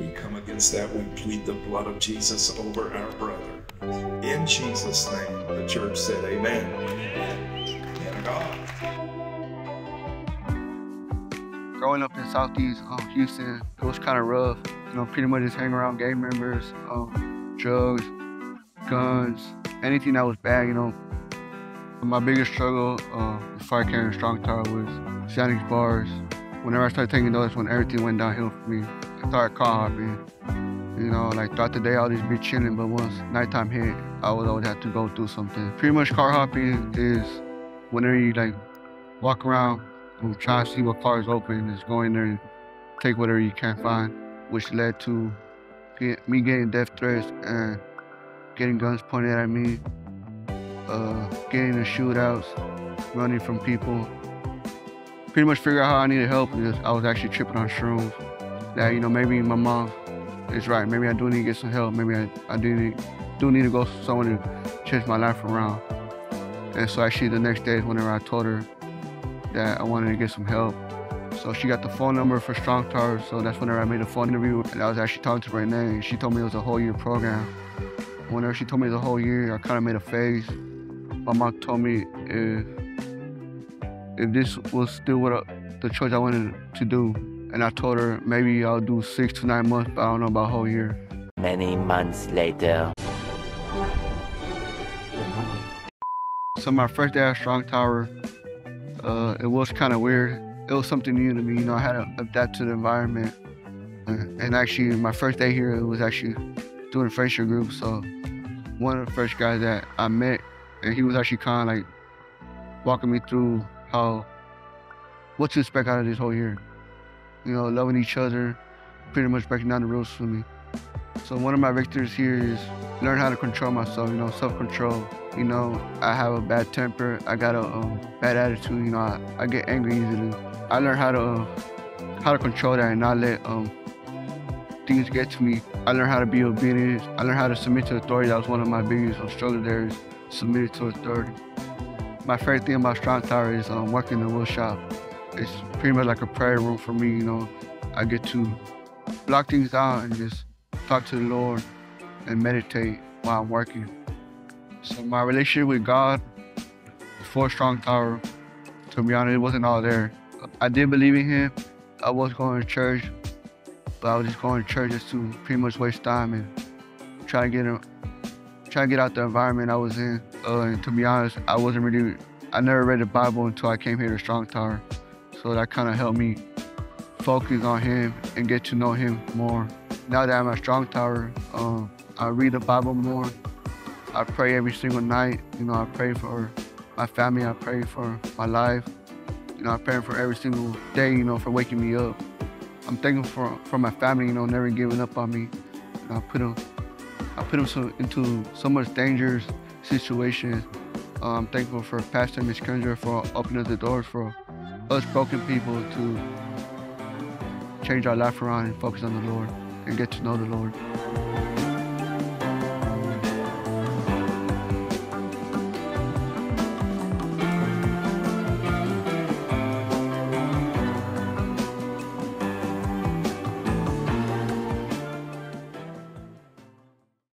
We come against that. We plead the blood of Jesus over our brother. In Jesus' name, the church said, Amen. And God. growing up in Southeast um, Houston, it was kind of rough. You know, pretty much just hanging around gang members, um, drugs, guns, anything that was bad. You know, my biggest struggle uh, before I came to Strong Tower was Xanax bars. Whenever I started taking those, when everything went downhill for me, I car hopping. You know, like throughout the day, I'll just be chilling, but once nighttime hit, I would always have to go through something. Pretty much car hopping is whenever you like walk around and try to see what car is open, just go in there and take whatever you can find, which led to me getting death threats and getting guns pointed at me, uh, getting in shootouts, running from people. Pretty much figure out how I needed help because I was actually tripping on shrooms. That, you know, maybe my mom is right. Maybe I do need to get some help. Maybe I, I do, need, do need to go to someone to change my life around. And so actually the next day whenever I told her that I wanted to get some help. So she got the phone number for Strong Tower. So that's whenever I made a phone interview. And I was actually talking to Renee. And she told me it was a whole year program. Whenever she told me the whole year, I kind of made a face. My mom told me if if this was still what I, the choice I wanted to do, and I told her maybe I'll do six to nine months, but I don't know about a whole year. Many months later. So my first day at Strong Tower, uh, it was kind of weird. It was something new to me. You know, I had to adapt to the environment. And actually, my first day here, it was actually doing a friendship group. So one of the first guys that I met, and he was actually kind of like walking me through how what to expect out of this whole year. You know, loving each other, pretty much breaking down the rules for me. So one of my victories here is learn how to control myself. You know, self-control. You know, I have a bad temper. I got a um, bad attitude. You know, I, I get angry easily. I learned how to uh, how to control that and not let um, things get to me. I learned how to be obedient. I learned how to submit to authority. That was one of my biggest struggles there is submitting to authority. My favorite thing about Strong Tower is um, working in the wood shop. It's pretty much like a prayer room for me. You know, I get to block things out and just talk to the Lord and meditate while I'm working. So my relationship with God before Strong Tower, to be honest, it wasn't all there. I did believe in Him. I was going to church, but I was just going to church just to pretty much waste time and try to get a, try to get out the environment I was in. Uh, and to be honest, I wasn't really. I never read the Bible until I came here to Strong Tower, so that kind of helped me focus on Him and get to know Him more. Now that I'm at Strong Tower, um, I read the Bible more. I pray every single night. You know, I pray for my family. I pray for my life. You know, I pray for every single day. You know, for waking me up. I'm thankful for for my family. You know, never giving up on me. You know, I put them, I put them so, into so much dangerous situations. Uh, I'm thankful for Pastor Miss Kendra for opening the doors for us broken people to change our life around and focus on the Lord and get to know the Lord.